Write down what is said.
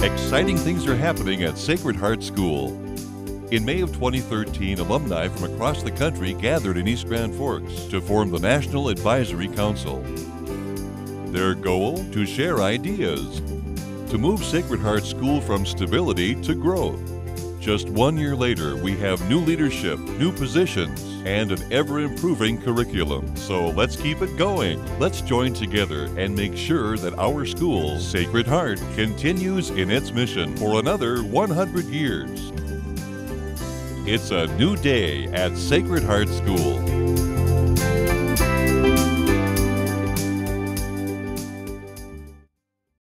Exciting things are happening at Sacred Heart School. In May of 2013, alumni from across the country gathered in East Grand Forks to form the National Advisory Council. Their goal? To share ideas, to move Sacred Heart School from stability to growth. Just one year later, we have new leadership, new positions, and an ever improving curriculum. So let's keep it going. Let's join together and make sure that our school, Sacred Heart, continues in its mission for another 100 years. It's a new day at Sacred Heart School.